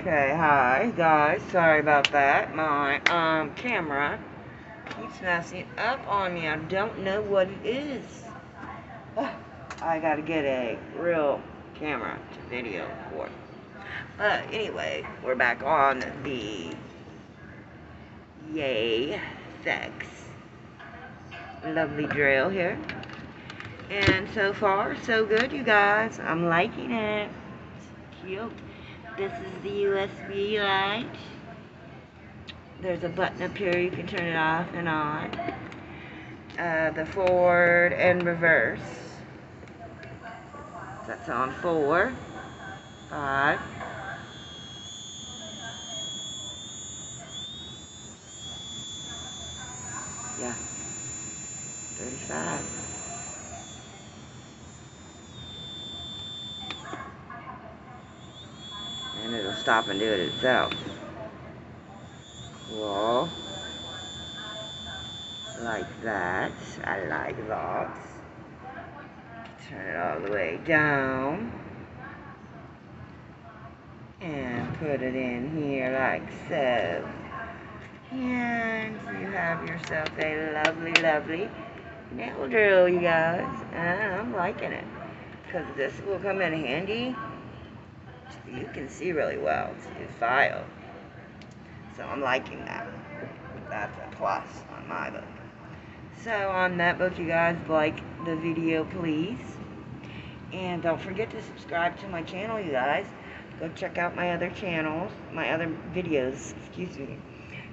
Okay, hi guys. Sorry about that. My um camera keeps messing up on me. I don't know what it is. I gotta get a real camera to video for. But anyway, we're back on the Yay Sex lovely drill here. And so far, so good, you guys. I'm liking it. It's cute. This is the USB light. There's a button up here you can turn it off and on. Uh, the forward and reverse. That's on four, five. Yeah, 35. and it'll stop and do it itself. Cool. Like that. I like that. Turn it all the way down. And put it in here like so. And you have yourself a lovely, lovely nail drill, you guys. And I'm liking it. Because this will come in handy you can see really well to file. So I'm liking that. That's a plus on my book. So on that book, you guys like the video, please. And don't forget to subscribe to my channel, you guys. Go check out my other channels, my other videos, excuse me.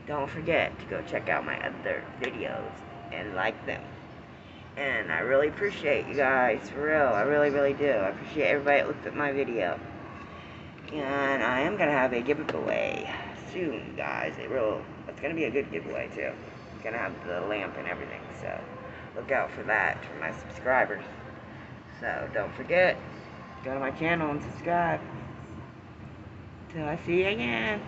Don't forget to go check out my other videos and like them. And I really appreciate you guys, for real. I really, really do. I appreciate everybody that looked at my video. And I am to have a giveaway soon, guys. It will, it's to be a good giveaway, too. It's to have the lamp and everything, so look out for that for my subscribers. So don't forget, go to my channel and subscribe. Till I see you again.